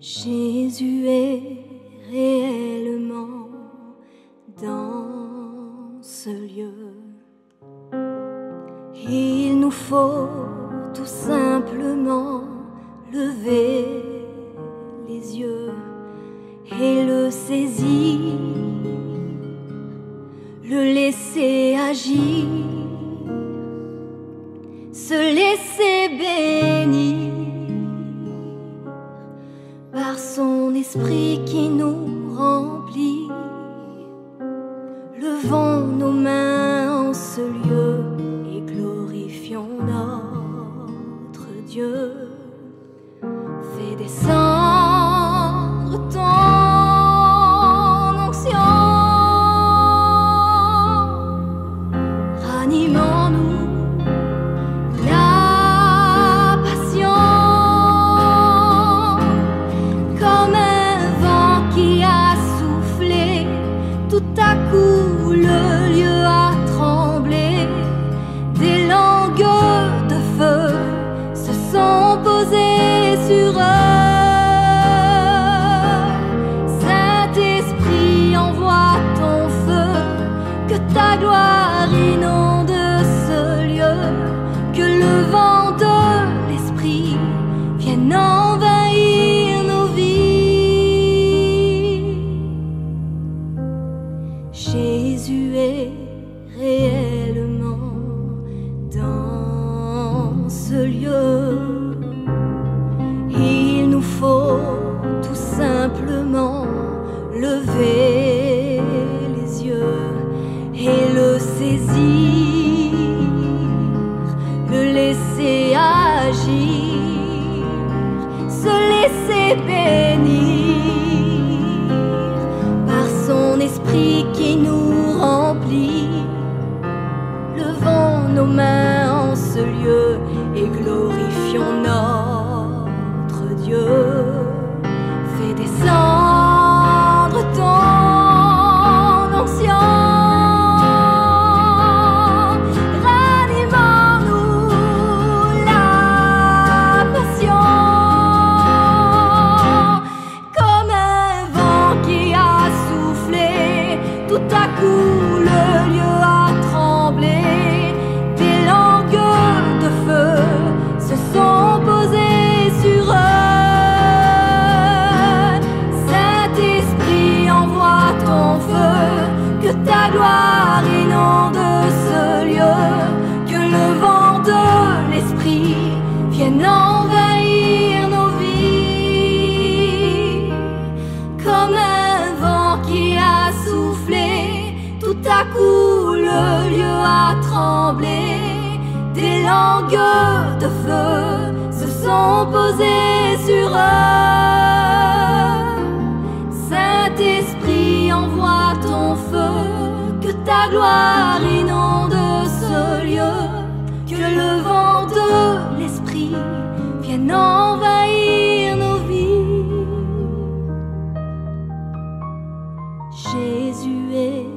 Jésus est réellement dans ce lieu. Il nous faut tout simplement lever les yeux et le saisir, le laisser agir, se laisser bénir par son esprit qui nous remplit. Levons nos mains en ce lieu et glorifions notre Dieu. Fais descendre ton onction, ranimons-nous ta gloire inonde ce lieu, que le vent de l'Esprit vienne envahir nos vies. Jésus est réellement dans ce lieu. Nos mains en ce lieu et glorifions des langues de feu se sont posées sur eux. Saint-Esprit, envoie ton feu, que ta gloire inonde ce lieu, que le vent de l'Esprit vienne envahir nos vies. Jésus est